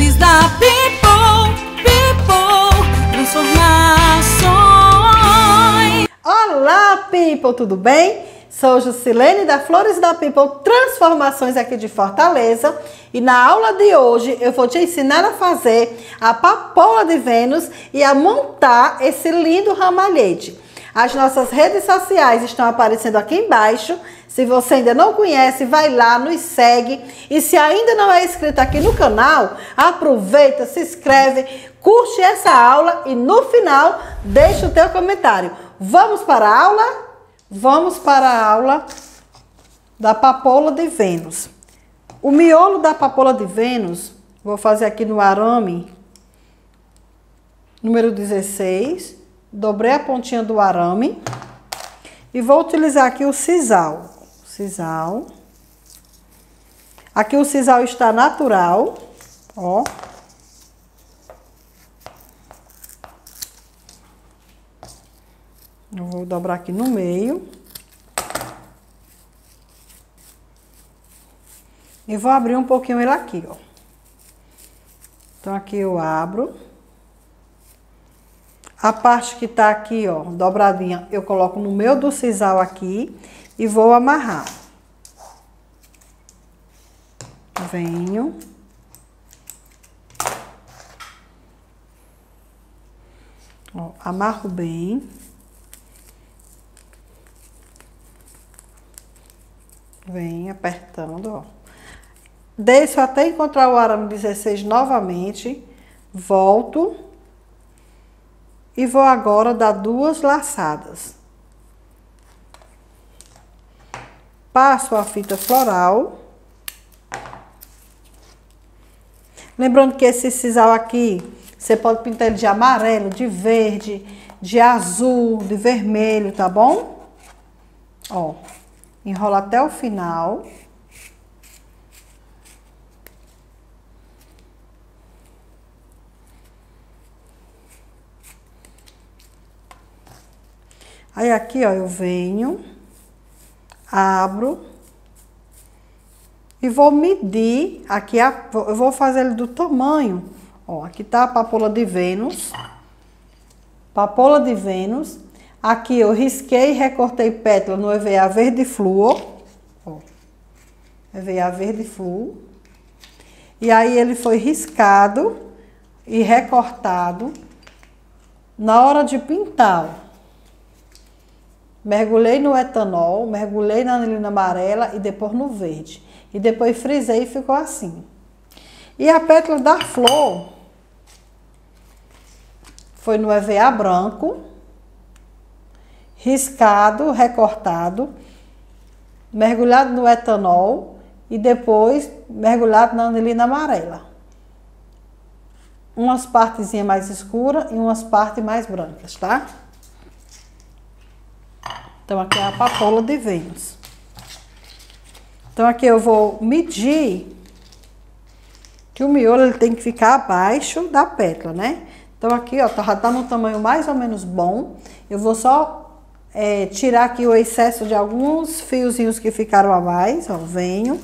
Da People, People, transformações. Olá, people, tudo bem? Sou Jusilene da Flores da People Transformações aqui de Fortaleza e na aula de hoje eu vou te ensinar a fazer a papoula de Vênus e a montar esse lindo ramalhete. As nossas redes sociais estão aparecendo aqui embaixo. Se você ainda não conhece, vai lá, nos segue. E se ainda não é inscrito aqui no canal, aproveita, se inscreve, curte essa aula e no final deixa o teu comentário. Vamos para a aula? Vamos para a aula da papoula de Vênus. O miolo da papoula de Vênus, vou fazer aqui no arame número 16 dobrei a pontinha do arame e vou utilizar aqui o sisal. Sisal. Aqui o sisal está natural, ó. Eu vou dobrar aqui no meio. E vou abrir um pouquinho ele aqui, ó. Então, aqui eu abro. A parte que tá aqui, ó, dobradinha, eu coloco no meio do sisal aqui e vou amarrar. Venho. Ó, amarro bem. Vem apertando, ó. Deixo até encontrar o arame 16 novamente. Volto. E vou agora dar duas laçadas. Passo a fita floral. Lembrando que esse sisal aqui, você pode pintar ele de amarelo, de verde, de azul, de vermelho, tá bom? Ó, enrola até o final. Aí aqui, ó, eu venho, abro e vou medir aqui, a, eu vou fazer ele do tamanho. Ó, aqui tá a papoula de Vênus. Papoula de Vênus. Aqui eu risquei e recortei pétala no EVA verde fluor. Ó, EVA verde fluor. E aí ele foi riscado e recortado na hora de pintar. Mergulhei no etanol, mergulhei na anilina amarela e depois no verde. E depois frisei e ficou assim. E a pétala da flor foi no EVA branco, riscado, recortado, mergulhado no etanol e depois mergulhado na anilina amarela. Umas partezinhas mais escuras e umas partes mais brancas, tá? Então, aqui é a papoula de Vênus. Então, aqui eu vou medir que o miolo ele tem que ficar abaixo da pétala, né? Então, aqui, ó, tá, já tá no tamanho mais ou menos bom. Eu vou só é, tirar aqui o excesso de alguns fiozinhos que ficaram a mais, ó. Venho,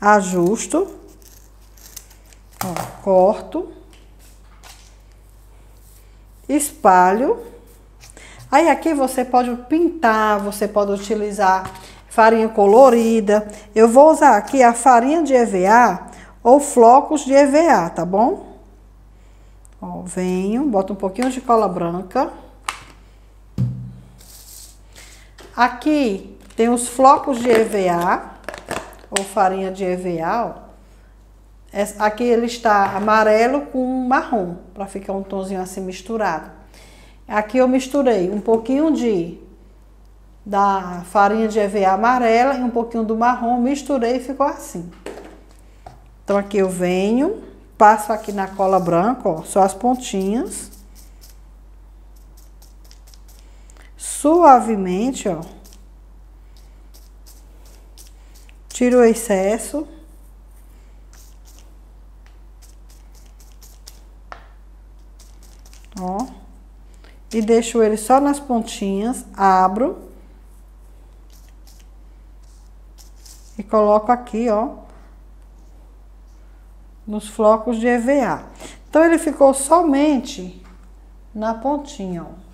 ajusto, ó, corto, espalho. Aí aqui você pode pintar, você pode utilizar farinha colorida. Eu vou usar aqui a farinha de EVA ou flocos de EVA, tá bom? Ó, venho, boto um pouquinho de cola branca. Aqui tem os flocos de EVA ou farinha de EVA, ó. Aqui ele está amarelo com marrom, para ficar um tonzinho assim misturado. Aqui eu misturei um pouquinho de da farinha de EVA amarela e um pouquinho do marrom, misturei e ficou assim. Então aqui eu venho, passo aqui na cola branca, ó, só as pontinhas. Suavemente, ó. Tiro o excesso. Ó e deixo ele só nas pontinhas, abro e coloco aqui, ó, nos flocos de EVA. Então, ele ficou somente na pontinha, ó.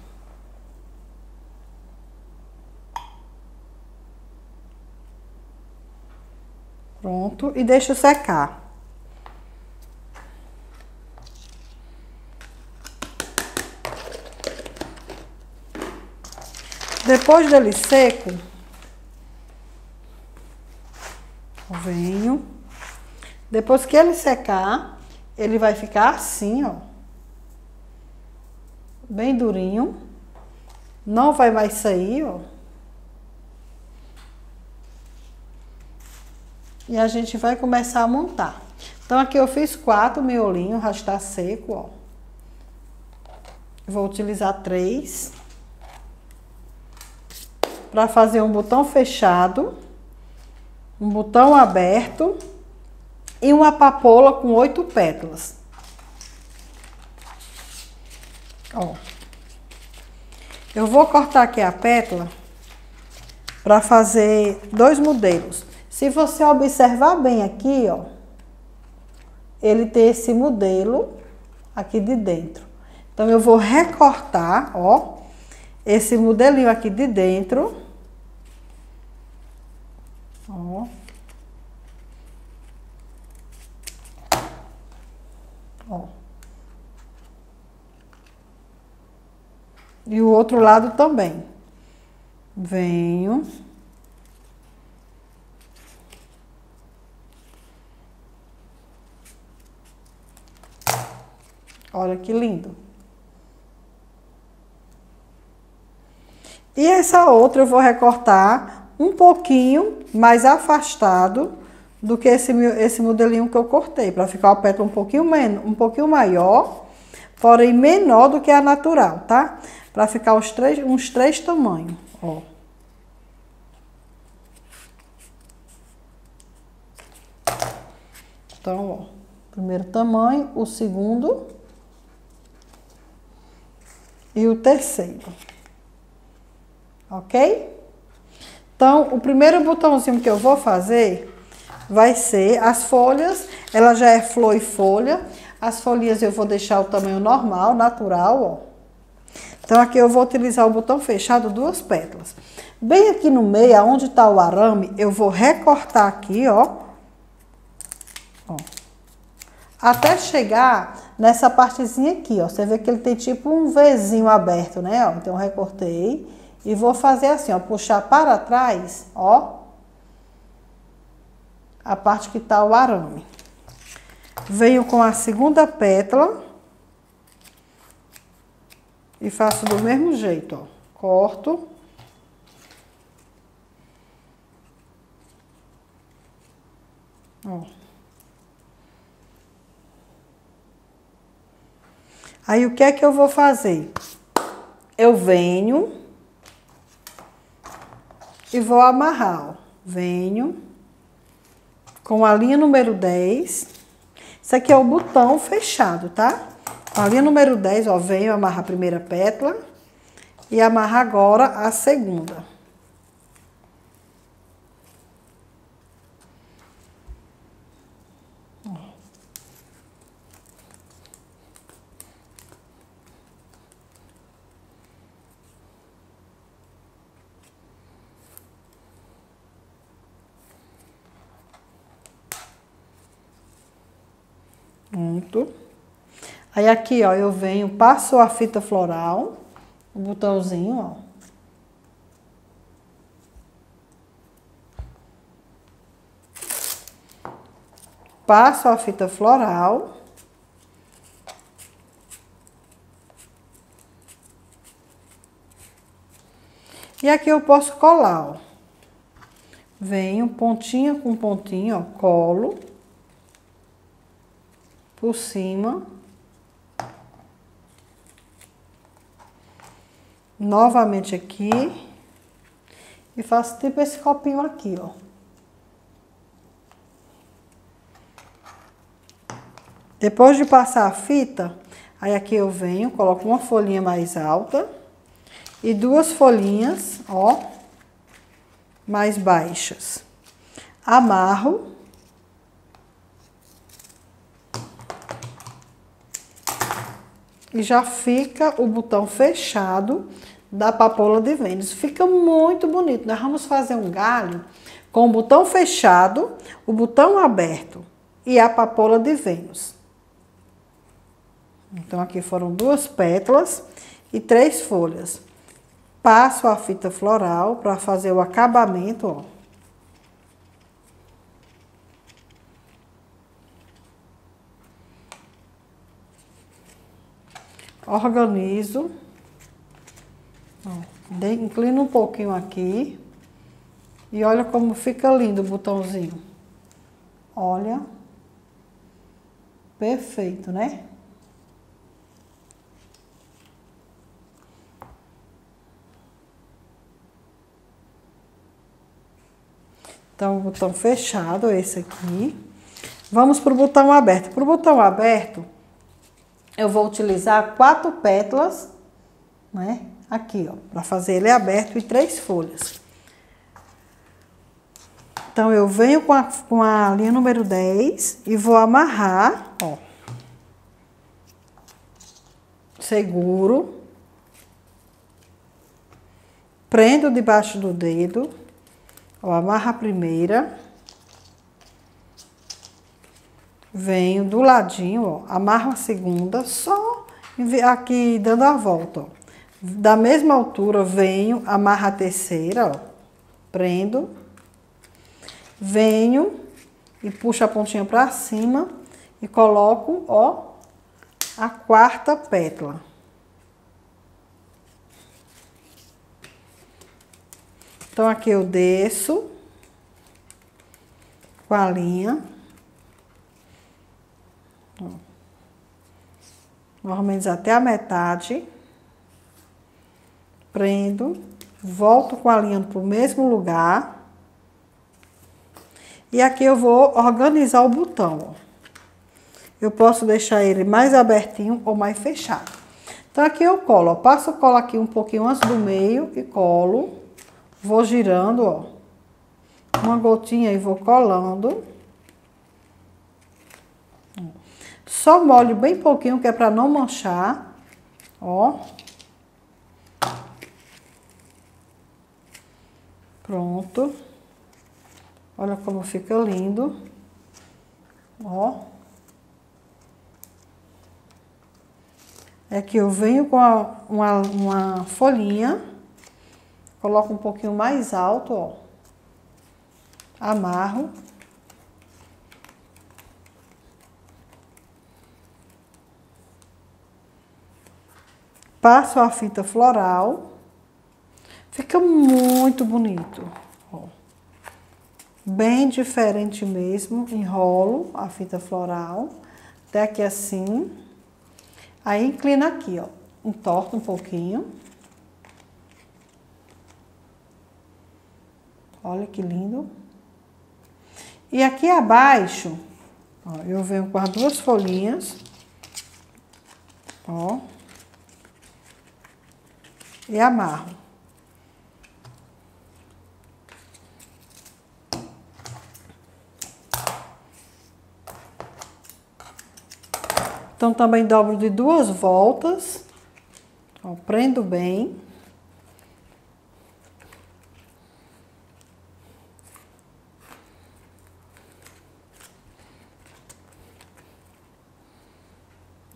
Pronto, e deixo secar. Depois dele seco, venho. Depois que ele secar, ele vai ficar assim, ó. Bem durinho. Não vai mais sair, ó. E a gente vai começar a montar. Então, aqui eu fiz quatro miolinhos, rastar seco, ó. Vou utilizar três. Para fazer um botão fechado, um botão aberto e uma papoula com oito pétalas. Ó. Eu vou cortar aqui a pétala para fazer dois modelos. Se você observar bem aqui, ó, ele tem esse modelo aqui de dentro. Então, eu vou recortar, ó, esse modelinho aqui de dentro. Ó. Ó. E o outro lado também. Venho. Olha que lindo. E essa outra eu vou recortar um pouquinho mais afastado do que esse, esse modelinho que eu cortei, para ficar o pétalo um pouquinho, menos, um pouquinho maior, porém menor do que a natural, tá? Para ficar os três, uns três tamanhos, ó. Então, ó, primeiro tamanho, o segundo e o terceiro. Ok? Então, o primeiro botãozinho que eu vou fazer vai ser as folhas. Ela já é flor e folha. As folhinhas eu vou deixar o tamanho normal, natural, ó. Então, aqui eu vou utilizar o botão fechado, duas pétalas. Bem aqui no meio, aonde tá o arame, eu vou recortar aqui, ó. Ó. Até chegar nessa partezinha aqui, ó. Você vê que ele tem tipo um Vzinho aberto, né? Ó, então, eu recortei e vou fazer assim, ó. Puxar para trás, ó. A parte que tá o arame. Venho com a segunda pétala. E faço do mesmo jeito, ó. Corto. Ó. Aí o que é que eu vou fazer? Eu venho e vou amarrar, ó. Venho com a linha número 10. Isso aqui é o botão fechado, tá? Com a linha número 10, ó, venho amarrar a primeira pétala e amarrar agora a segunda. Pronto. Aí aqui, ó, eu venho, passo a fita floral, o botãozinho, ó. Passo a fita floral. E aqui eu posso colar, ó. Venho pontinha com pontinho, ó, colo por cima. novamente aqui e faço tipo esse copinho aqui, ó. Depois de passar a fita, aí aqui eu venho, coloco uma folhinha mais alta e duas folhinhas, ó, mais baixas. Amarro. E já fica o botão fechado da papoula de Vênus. Fica muito bonito. Nós vamos fazer um galho com o botão fechado, o botão aberto e a papoula de Vênus. Então, aqui foram duas pétalas e três folhas. Passo a fita floral para fazer o acabamento, ó. Organizo. Ó, inclino um pouquinho aqui. E olha como fica lindo o botãozinho. Olha. Perfeito, né? Então, o botão fechado, esse aqui. Vamos para o botão aberto. Para o botão aberto, eu vou utilizar quatro pétalas, né? Aqui, ó, para fazer ele aberto e três folhas. Então, eu venho com a, com a linha número 10 e vou amarrar, ó. Seguro. Prendo debaixo do dedo Ó, amarra a primeira. Venho do ladinho, ó, amarro a segunda, só aqui dando a volta, ó. Da mesma altura, venho, amarra a terceira, ó, prendo, venho e puxo a pontinha para cima e coloco, ó, a quarta pétala. Então, aqui eu desço com a linha. Mais ou menos até a metade. Prendo, volto com a linha para o mesmo lugar. E aqui eu vou organizar o botão. Eu posso deixar ele mais abertinho ou mais fechado. Então, aqui eu colo, ó. Passo o colo aqui um pouquinho antes do meio e colo. Vou girando, ó. Uma gotinha e vou colando. Só molho bem pouquinho, que é para não manchar. Ó. Pronto. Olha como fica lindo. Ó. É que eu venho com a, uma, uma folhinha Coloco um pouquinho mais alto, ó. Amarro. Passo a fita floral. Fica muito bonito, ó. Bem diferente mesmo. Enrolo a fita floral. Até aqui assim. Aí inclina aqui, ó. Entorta um pouquinho. Olha que lindo. E aqui abaixo, ó, eu venho com as duas folhinhas. Ó. E amarro. Então, também dobro de duas voltas. Ó, prendo bem.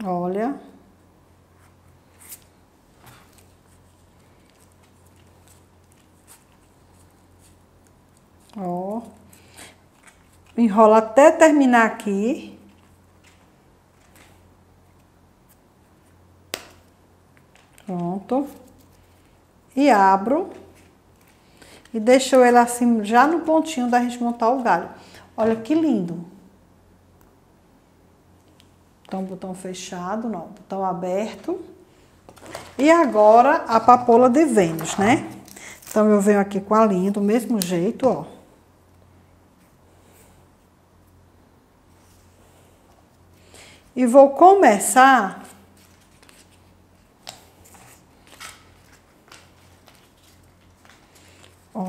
Olha. Ó. Enrola até terminar aqui. Pronto. Abro. E deixo ele assim, já no pontinho da gente montar o galho. Olha que lindo. Então, botão fechado, não, botão aberto. E agora a papoula de Vênus, né? Então, eu venho aqui com a linha do mesmo jeito, ó. E vou começar...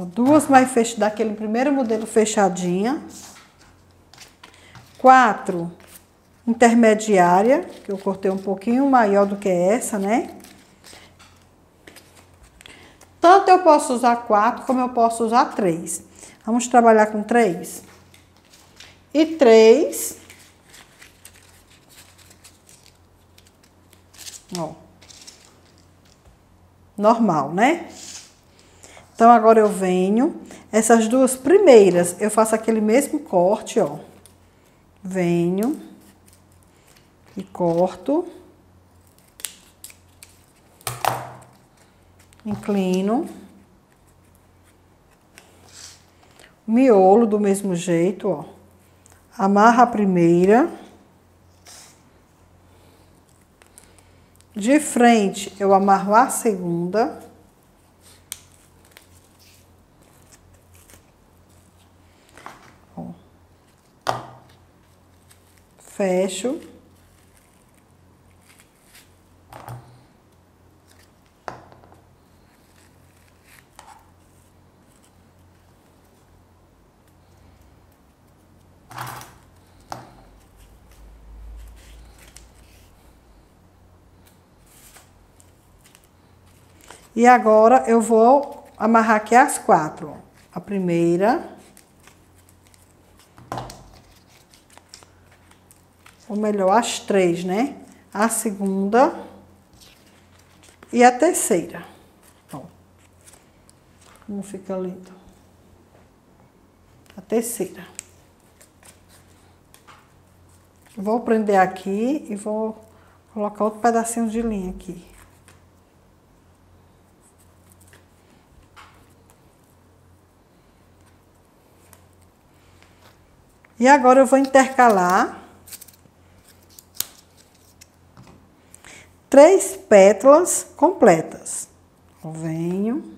Duas mais fechadas, daquele primeiro modelo fechadinha. Quatro intermediária, que eu cortei um pouquinho maior do que essa, né? Tanto eu posso usar quatro, como eu posso usar três. Vamos trabalhar com três. E três. Ó. Normal, né? Então, agora eu venho. Essas duas primeiras, eu faço aquele mesmo corte, ó. Venho. E corto. Inclino. Miolo do mesmo jeito, ó. Amarra a primeira. De frente, eu amarro a segunda. Fecho. E agora eu vou amarrar aqui as quatro. A primeira. Ou melhor, as três, né? A segunda. E a terceira. Ó. Como fica lindo. A terceira. Vou prender aqui e vou colocar outro pedacinho de linha aqui. E agora eu vou intercalar três pétalas completas. Venho.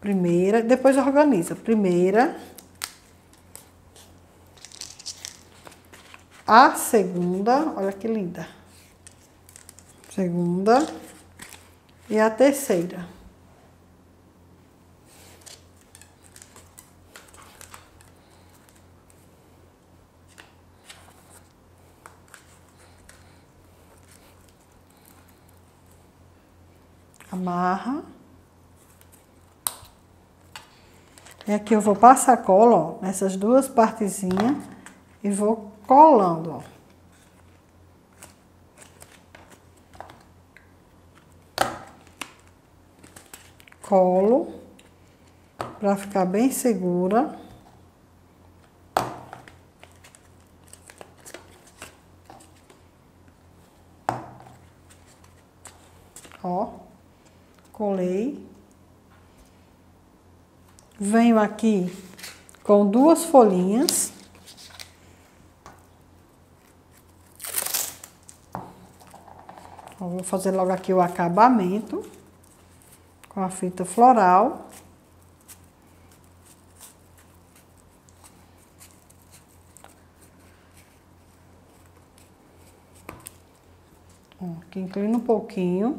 Primeira, depois organiza. Primeira. A segunda, olha que linda. Segunda. E a terceira. Amarra. E aqui eu vou passar cola, ó, nessas duas partezinhas e vou colando, ó. Colo para ficar bem segura. Ó colei. Aqui com duas folhinhas. vou fazer logo aqui o acabamento com a fita floral. aqui inclina um pouquinho.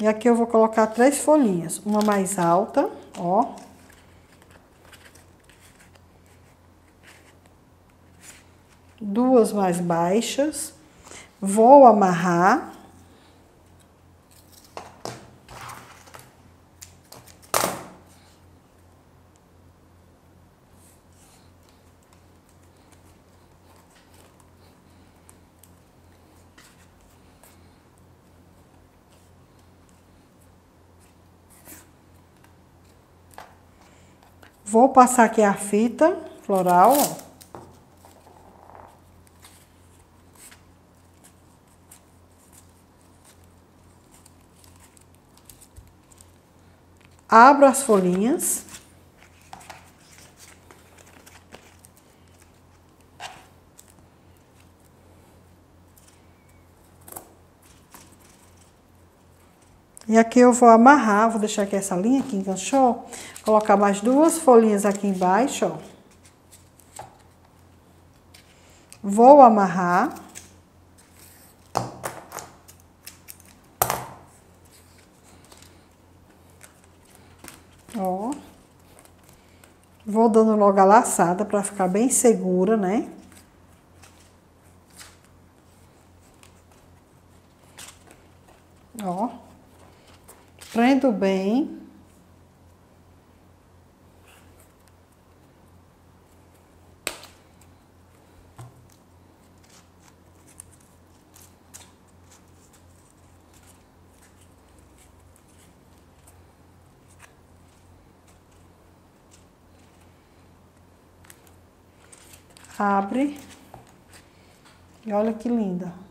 E aqui eu vou colocar três folhinhas, uma mais alta, ó. Duas mais baixas. Vou amarrar. Vou passar aqui a fita floral, ó. Abro as folhinhas. E aqui eu vou amarrar, vou deixar aqui essa linha que enganchou, colocar mais duas folhinhas aqui embaixo, ó. Vou amarrar. Ó. Vou dando logo a laçada para ficar bem segura, né? Ó. Prendo bem. Abre. E olha que linda.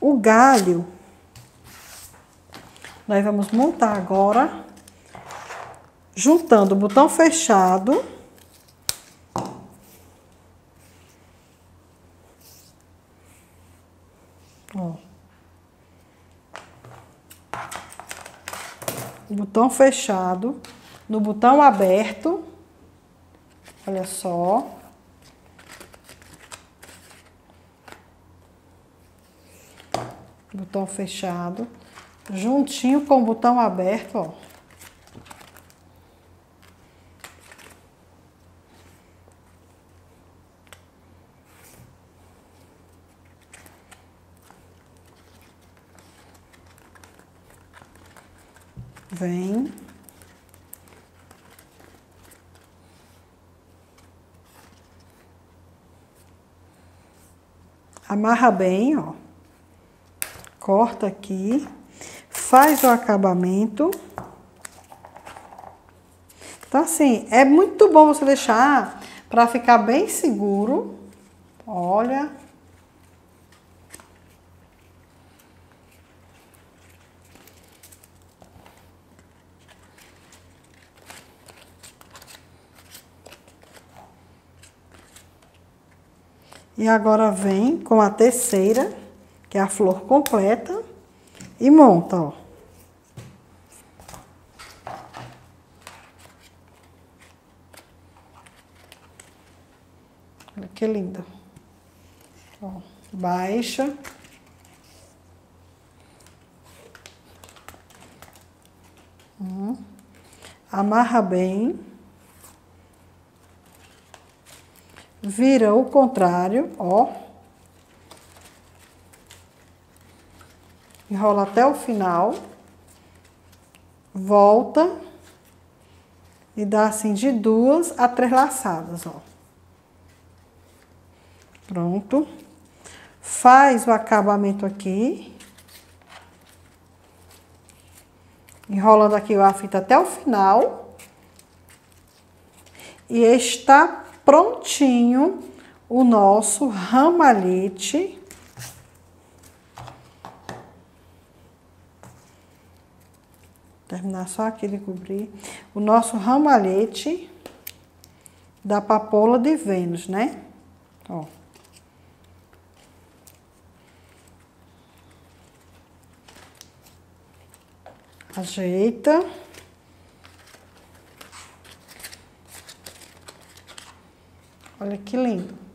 O galho, nós vamos montar agora, juntando o botão fechado. Ó. Botão fechado no botão aberto. Olha só. Botão fechado. Juntinho com o botão aberto, ó. Vem. Amarra bem, ó. Corta aqui. Faz o acabamento. Então, assim, é muito bom você deixar para ficar bem seguro. Olha. E agora vem com a terceira, que é a flor completa, e monta, ó. Olha que linda. Ó, baixa. Hum. Amarra bem. vira o contrário, ó. Enrola até o final. Volta. E dá assim de duas a três laçadas, ó. Pronto. Faz o acabamento aqui. Enrolando aqui a fita até o final. E está prontinho o nosso ramalhete. Terminar só aqui de cobrir. O nosso ramalhete da papoula de Vênus, né? Ó. Ajeita. Olha que lindo.